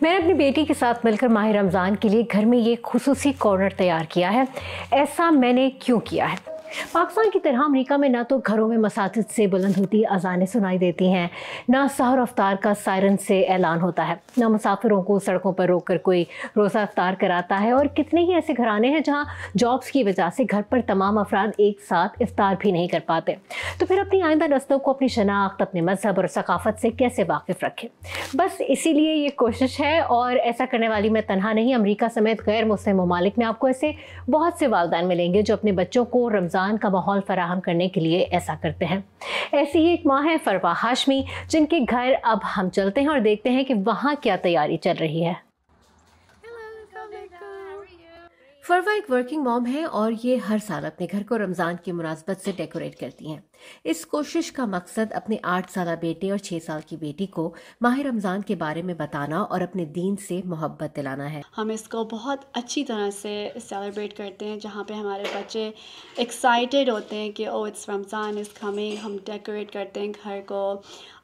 میں نے اپنی بیٹی کے ساتھ مل کر ماہ رمضان کے لیے گھر میں یہ خصوصی کارنر تیار کیا ہے۔ ایسا میں نے کیوں کیا ہے؟ پاکستان کی طرح امریکہ میں نہ تو گھروں میں مساجد سے بلند ہوتی اذانیں سنائی دیتی ہیں، نہ سحر افطار کا سائرن سے اعلان ہوتا ہے۔ نہ مسافروں کو سڑکوں پر روک کر کوئی روزہ افطار کراتا ہے اور کتنے ہی ایسے گھرانے ہیں جہاں جابس کی وجہ سے گھر پر تمام افراد ایک ساتھ افطار بھی نہیں کر پاتے۔ تو پھر اپنی آئندہ نسلوں کو اپنی شناخت، اپنے مذہب اور ثقافت سے کیسے واقف رکھیں؟ بس اسی لیے یہ کوشش ہے اور ایسا کرنے والی میں تنہا نہیں، امریکہ سمیت غیر مسلم ممالک میں آپ کو ایسے بہت سے والدین ملیں گے جو اپنے بچوں کو رمضان کا ماحول فراہم کرنے کے لیے ایسا کرتے ہیں۔ ایسی ہی ایک ماں ہے فروا ہاشمی جن کے گھر اب ہم چلتے ہیں اور دیکھتے ہیں کہ وہاں کیا تیاری چل رہی ہے۔ فروا ایک ورکنگ موم ہے اور یہ ہر سال اپنے گھر کو رمضان کی مناسبت سے ڈیکوریٹ کرتی ہیں۔ اس کوشش کا مقصد اپنے آٹھ سالہ بیٹے اور چھ سال کی بیٹی کو ماہ رمضان کے بارے میں بتانا اور اپنے دین سے محبت دلانا ہے۔ ہم اس کو بہت اچھی طرح سے سیلیبریٹ کرتے ہیں، جہاں پہ ہمارے بچے ایکسائٹیڈ ہوتے ہیں کہ oh, oh it's Ramadan is coming ہم ڈیکوریٹ کرتے ہیں گھر کو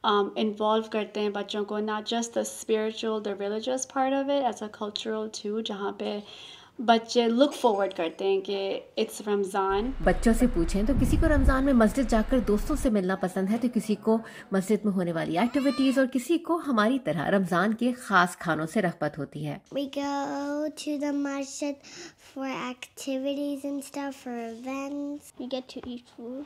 um, انوالو کرتے ہیں بچوں کو not just the spiritual the religious part of it as a cultural too جہاں پہ بچے لک فارورڈ کرتے ہیں کہ اٹس رمضان بچوں سے پوچھیں تو کسی کو رمضان میں مسجد جا کر دوستوں سے ملنا پسند ہے تو کسی کو مسجد میں ہونے والی ایکٹیویٹیز اور کسی کو ہماری طرح رمضان کے خاص کھانوں سے رغبت ہوتی ہے We go to the masjid for activities and stuff, for events. We get to eat food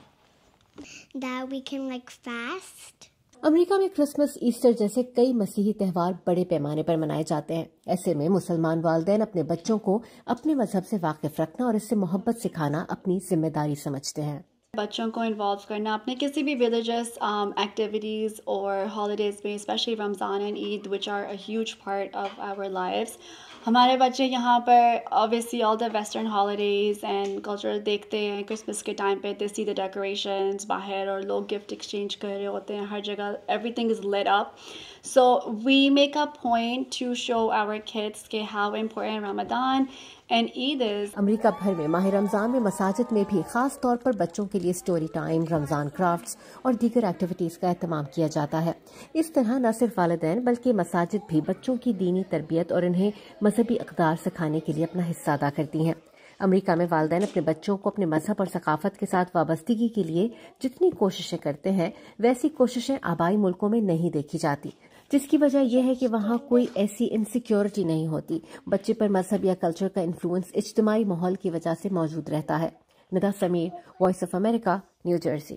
that we can like fast. امریکہ میں کرسمس، ایسٹر جیسے کئی مسیحی تہوار بڑے پیمانے پر منائے جاتے ہیں۔ ایسے میں مسلمان والدین اپنے بچوں کو اپنے مذہب سے واقف رکھنا اور اس سے محبت سکھانا اپنی ذمہ داری سمجھتے ہیں۔ بچوں کو انوالو کرنا اپنے کسی بھی ریلیجیس ایکٹیویٹیز اور ہالیڈیز میں specially Ramadan and Eid which are a huge part of our lifes ہمارے بچے یہاں پر obviously all the western holidays and culture دیکھتے ہیں کرسمس کے ٹائم پہ دے سی دا ڈیکوریشنز باہر اور لوگ گفٹ ایکسچینج کر رہے ہوتے ہیں ہر جگہ everything is let up so we make a point to show our kids کے ہاؤ امپورٹنٹ امریکہ بھر میں ماہ رمضان میں مساجد میں بھی خاص طور پر بچوں کے لیے سٹوری ٹائم رمضان کرافٹس اور دیگر ایکٹیویٹیز کا اہتمام کیا جاتا ہے۔ اس طرح نہ صرف والدین بلکہ مساجد بھی بچوں کی دینی تربیت اور انہیں مذہبی اقدار سکھانے کے لیے اپنا حصہ ادا کرتی ہیں۔ امریکہ میں والدین اپنے بچوں کو اپنے مذہب اور ثقافت کے ساتھ وابستگی کے لیے جتنی کوششیں کرتے ہیں، ویسی کوششیں آبائی ملکوں میں نہیں دیکھی جاتی۔ جس کی وجہ یہ ہے کہ وہاں کوئی ایسی انسیکیورٹی نہیں ہوتی۔ بچے پر مذہب یا کلچر کا انفلوئنس اجتماعی ماحول کی وجہ سے موجود رہتا ہے۔ Nida Samir Voice of America New Jersey